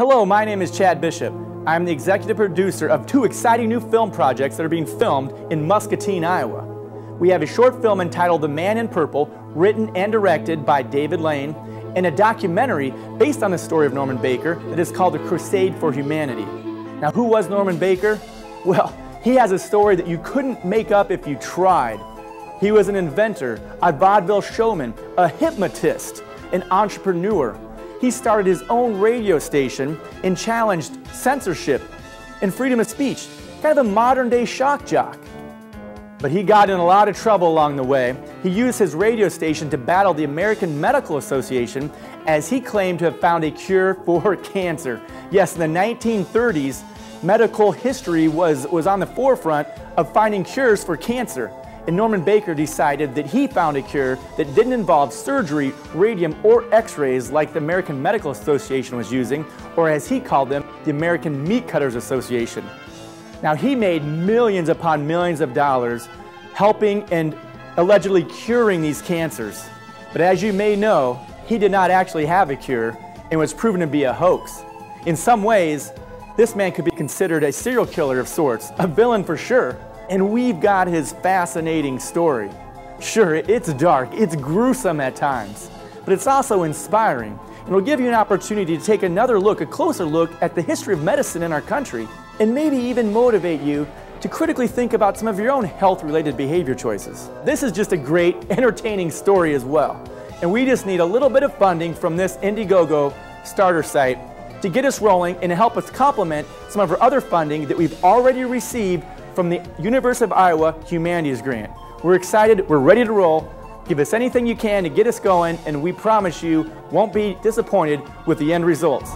Hello, my name is Chad Bishop. I'm the executive producer of two exciting new film projects that are being filmed in Muscatine, Iowa. We have a short film entitled The Man in Purple, written and directed by David Lane, and a documentary based on the story of Norman Baker that is called The Crusade for Humanity. Now, who was Norman Baker? Well, he has a story that you couldn't make up if you tried. He was an inventor, a vaudeville showman, a hypnotist, an entrepreneur. He started his own radio station and challenged censorship and freedom of speech, kind of a modern day shock jock. But he got in a lot of trouble along the way. He used his radio station to battle the American Medical Association as he claimed to have found a cure for cancer. Yes, in the 1930s, medical history was, was on the forefront of finding cures for cancer. And Norman Baker decided that he found a cure that didn't involve surgery, radium, or x-rays like the American Medical Association was using, or as he called them, the American Meat Cutters Association. Now, he made millions upon millions of dollars helping and allegedly curing these cancers. But as you may know, he did not actually have a cure and was proven to be a hoax. In some ways, this man could be considered a serial killer of sorts, a villain for sure. And we've got his fascinating story. Sure, it's dark, it's gruesome at times, but it's also inspiring. And will give you an opportunity to take another look, a closer look at the history of medicine in our country and maybe even motivate you to critically think about some of your own health related behavior choices. This is just a great, entertaining story as well. And we just need a little bit of funding from this Indiegogo starter site to get us rolling and to help us complement some of our other funding that we've already received from the University of Iowa Humanities Grant. We're excited, we're ready to roll. Give us anything you can to get us going, and we promise you won't be disappointed with the end results.